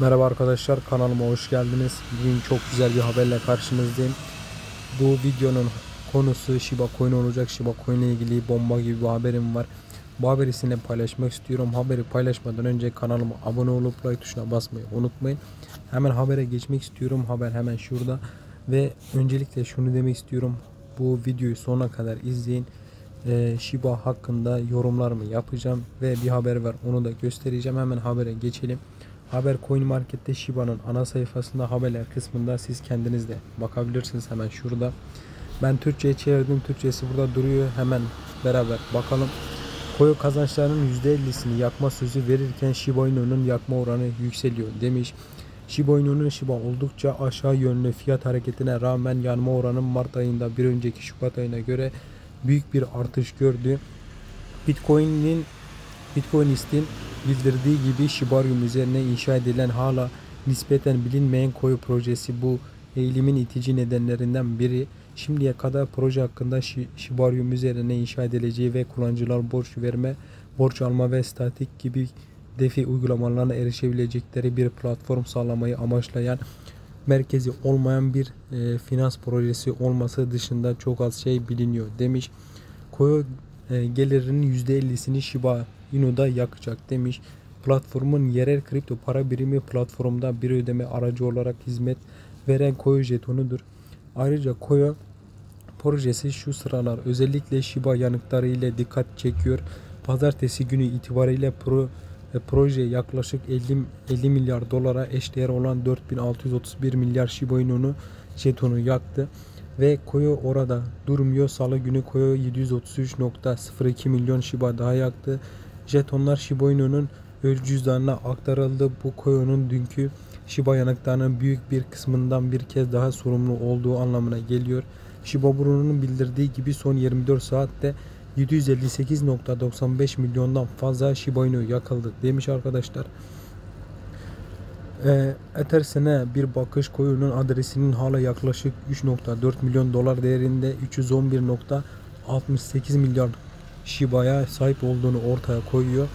Merhaba arkadaşlar kanalıma hoş geldiniz. Bugün çok güzel bir haberle karşınızdayım. Bu videonun konusu Shiba Coin olacak. Shiba Coin ile ilgili bomba gibi bir haberim var. Bu haberi sizinle paylaşmak istiyorum. Haberi paylaşmadan önce kanalıma abone olup like tuşuna basmayı unutmayın. Hemen habere geçmek istiyorum. Haber hemen şurada. Ve öncelikle şunu demek istiyorum. Bu videoyu sonuna kadar izleyin. Ee, Shiba hakkında yorumlarımı yapacağım ve bir haber var onu da göstereceğim. Hemen habere geçelim. Haber Coin Market'te Shiba'nın ana sayfasında haberler kısmında siz kendiniz de bakabilirsiniz hemen şurada. Ben Türkçe'ye çevirdim. Türkçesi burada duruyor. Hemen beraber bakalım. Koyu kazançlarının %50'sini yakma sözü verirken Shiba Inu'nun yakma oranı yükseliyor demiş. Shiba Inu'nun Shiba oldukça aşağı yönlü fiyat hareketine rağmen yanma oranı Mart ayında bir önceki Şubat ayına göre büyük bir artış gördü. Bitcoin'in Bitcoinist'in bildirdiği gibi Shibarium üzerine inşa edilen hala nispeten bilinmeyen koyu projesi bu eğilimin itici nedenlerinden biri. Şimdiye kadar proje hakkında Shibarium üzerine inşa edileceği ve kullanıcılar borç verme, borç alma ve statik gibi defi uygulamalarına erişebilecekleri bir platform sağlamayı amaçlayan merkezi olmayan bir e, finans projesi olması dışında çok az şey biliniyor demiş. Koyu e, gelirinin %50'sini Shiba Inu'da yakacak demiş. Platformun yerel kripto para birimi platformda bir ödeme aracı olarak hizmet veren Koyo jetonudur. Ayrıca Koyo projesi şu sıralar özellikle Shiba yanıkları ile dikkat çekiyor. Pazartesi günü itibariyle pro, e, proje yaklaşık 50, 50 milyar dolara eşdeğer olan 4631 milyar Shiba Inu'nu jetonu yaktı ve Koyo orada durmuyor. Salı günü Koyo 733.02 milyon Shiba daha yaktı. Jetonlar Shiba Inu'nun ölü cüzdanına aktarıldı. Bu Koyo'nun dünkü Shiba yanıklarının büyük bir kısmından bir kez daha sorumlu olduğu anlamına geliyor. Shiba Bruno'nun bildirdiği gibi son 24 saatte 758.95 milyondan fazla Shiba Inu yakıldı demiş arkadaşlar. E, Ethers'ine bir bakış koyunun adresinin hala yaklaşık 3.4 milyon dolar değerinde 311.68 milyar Shiba'ya sahip olduğunu ortaya koyuyor.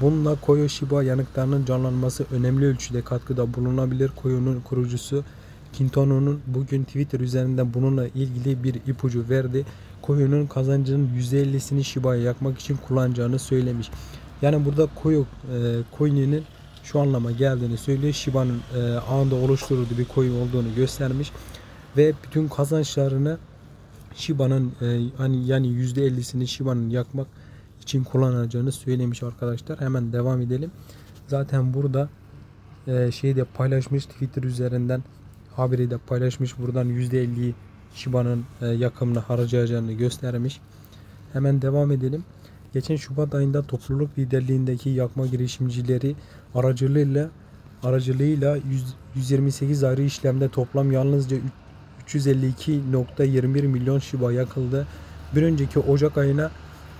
Bununla Koyo Shiba yanıklarının canlanması önemli ölçüde katkıda bulunabilir. Koyo'nun kurucusu Kintono'nun bugün Twitter üzerinden bununla ilgili bir ipucu verdi. Koyo'nun kazancının %50'sini Shiba'ya yakmak için kullanacağını söylemiş. Yani burada Koyo e, coin'inin şu anlama geldiğini söylüyor. Shiba'nın e, ağında oluşturduğu bir coin olduğunu göstermiş ve bütün kazançlarını Shiba'nın e, hani yani %50'sini Shiba'nın yakmak için kullanacağını söylemiş arkadaşlar. Hemen devam edelim. Zaten burada e, şeyi de paylaşmış Twitter üzerinden haberi de paylaşmış. Buradan %50'yi Shiba'nın e, yakımını harcayacağını göstermiş. Hemen devam edelim. Geçen Şubat ayında topluluk liderliğindeki yakma girişimcileri aracılığıyla aracılığıyla 128 ayrı işlemde toplam yalnızca 352.21 milyon Shiba yakıldı. Bir önceki Ocak ayına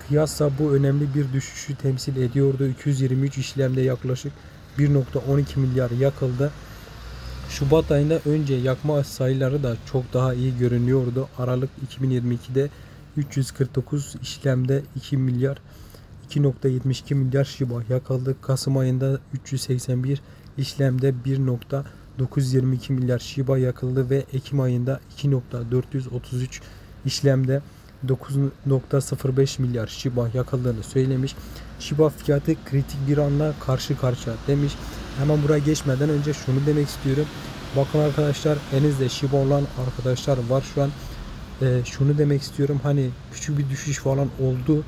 kıyasla bu önemli bir düşüşü temsil ediyordu. 223 işlemde yaklaşık 1.12 milyar yakıldı. Şubat ayında önce yakma sayıları da çok daha iyi görünüyordu. Aralık 2022'de 349 işlemde 2 milyar 2.72 milyar Shiba yakıldı. Kasım ayında 381 işlemde 1.922 milyar Shiba yakıldı ve Ekim ayında 2.433 işlemde 9.05 milyar Shiba yakıldığını söylemiş. Shiba fiyatı kritik bir anla karşı karşıya demiş. Hemen buraya geçmeden önce şunu demek istiyorum. Bakın arkadaşlar elinizde Shiba olan arkadaşlar var şu an. Ee, şunu demek istiyorum hani küçük bir düşüş falan oldu.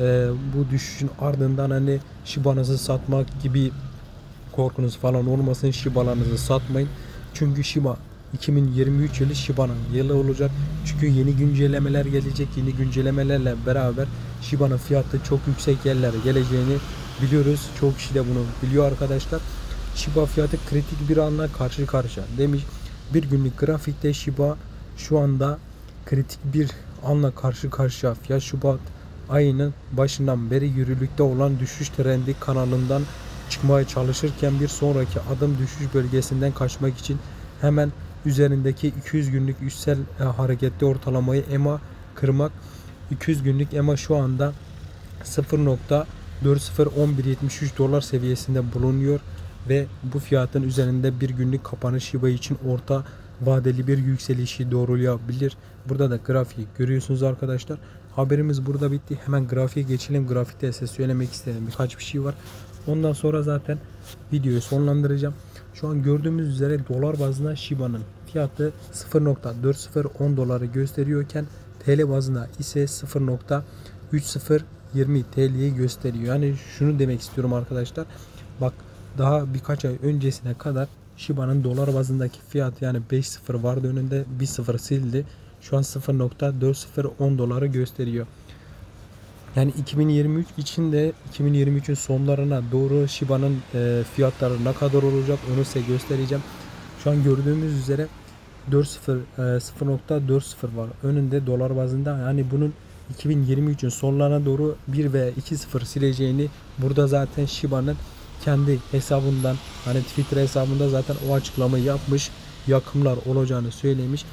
Ee, bu düşüşün ardından hani Shiba'nızı satmak gibi korkunuz falan olmasın. Shiba'larınızı satmayın. Çünkü Shiba 2023 yılı Shiba'nın yılı olacak. Çünkü yeni güncellemeler gelecek. Yeni güncellemelerle beraber Shiba'nın fiyatı çok yüksek yerlere geleceğini biliyoruz. Çok kişi de bunu biliyor arkadaşlar. Shiba fiyatı kritik bir anla karşı karşıya demiş. Bir günlük grafikte Shiba şu anda kritik bir anla karşı karşıya. Fiyat Şubat ayının başından beri yürürlükte olan düşüş trendi kanalından çıkmaya çalışırken bir sonraki adım düşüş bölgesinden kaçmak için hemen üzerindeki 200 günlük üstsel e, hareketli ortalamayı EMA kırmak 200 günlük EMA şu anda 0.401173 dolar seviyesinde bulunuyor ve bu fiyatın üzerinde bir günlük kapanış Shiba için orta vadeli bir yükselişi doğrulayabilir. Burada da grafiği görüyorsunuz arkadaşlar. Haberimiz burada bitti. Hemen grafiğe geçelim. Grafikte size söylemek istediğim birkaç bir şey var. Ondan sonra zaten videoyu sonlandıracağım. Şu an gördüğümüz üzere dolar bazında Shiba'nın fiyatı 0.4010 doları gösteriyorken TL bazında ise 0.3020 TL'yi gösteriyor. Yani şunu demek istiyorum arkadaşlar. Bak daha birkaç ay öncesine kadar Shiba'nın dolar bazındaki fiyatı yani 5.0 vardı önünde 1.0 sildi. Şu an 0.4010 doları gösteriyor. Yani 2023 için de 2023'ün sonlarına doğru Shiba'nın e, fiyatları ne kadar olacak onu size göstereceğim. Şu an gördüğümüz üzere 4.0 e, 0.40 var. Önünde dolar bazında yani bunun 2023'ün sonlarına doğru 1 ve 2.0 sileceğini burada zaten Shiba'nın kendi hesabından hani Twitter hesabında zaten o açıklamayı yapmış. Yakımlar olacağını söylemiş.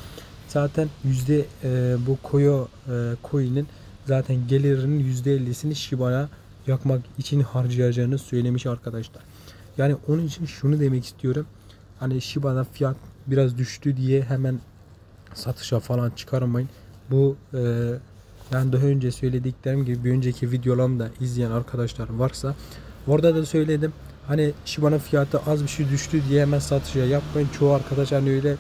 Zaten yüzde e, bu Koyo e, coin'in zaten gelirinin %50'sini Shiba'ya yakmak için harcayacağını söylemiş arkadaşlar. Yani onun için şunu demek istiyorum. Hani Shiba'da fiyat biraz düştü diye hemen satışa falan çıkarmayın. Bu e, yani daha önce söylediklerim gibi bir önceki videolarımda izleyen arkadaşlar varsa orada da söyledim. Hani Shiba'nın fiyatı az bir şey düştü diye hemen satışa yapmayın. Çoğu arkadaş hani öyle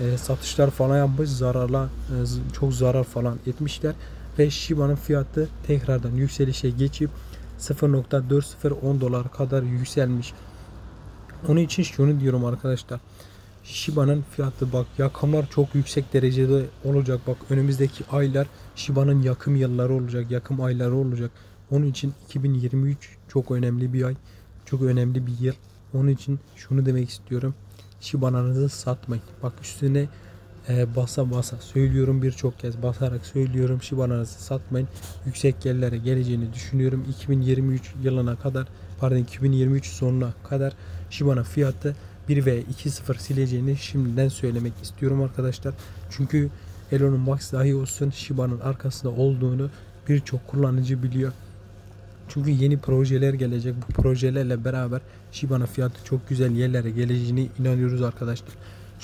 e, satışlar falan yapmış zararla e, çok zarar falan etmişler ve Shiba'nın fiyatı tekrardan yükselişe geçip 0.4010 dolar kadar yükselmiş. Onun için şunu diyorum arkadaşlar. Shiba'nın fiyatı bak yakımlar çok yüksek derecede olacak. Bak önümüzdeki aylar Shiba'nın yakım yılları olacak. Yakım ayları olacak. Onun için 2023 çok önemli bir ay. Çok önemli bir yıl. Onun için şunu demek istiyorum. Shiba'nızı satmayın. Bak üstüne e, basa basa söylüyorum birçok kez basarak söylüyorum Shiba'nızı satmayın. Yüksek yerlere geleceğini düşünüyorum. 2023 yılına kadar pardon 2023 sonuna kadar Shiba'nın fiyatı 1 ve 2.0 sileceğini şimdiden söylemek istiyorum arkadaşlar. Çünkü Elon Musk dahi olsun Shiba'nın arkasında olduğunu birçok kullanıcı biliyor. Çünkü yeni projeler gelecek. Bu projelerle beraber Shiba'nın fiyatı çok güzel yerlere geleceğini inanıyoruz arkadaşlar.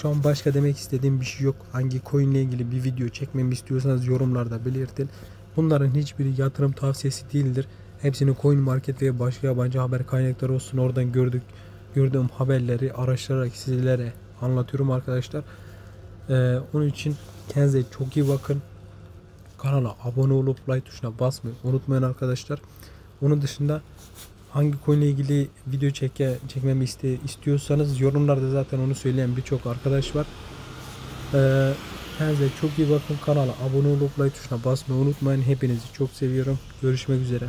Şu an başka demek istediğim bir şey yok. Hangi coin ile ilgili bir video çekmemi istiyorsanız yorumlarda belirtin. Bunların hiçbiri yatırım tavsiyesi değildir. Hepsini coin market ve başka yabancı haber kaynakları olsun oradan gördük gördüğüm haberleri araştırarak sizlere anlatıyorum arkadaşlar. Ee, onun için kendinize çok iyi bakın. Kanala abone olup like tuşuna basmayı unutmayın arkadaşlar. Onun dışında hangi konuyla ilgili video çeke, çekmemi iste, istiyorsanız yorumlarda zaten onu söyleyen birçok arkadaş var. Ee, kendinize çok iyi bakın. Kanala abone olup like tuşuna basmayı unutmayın. Hepinizi çok seviyorum. Görüşmek üzere.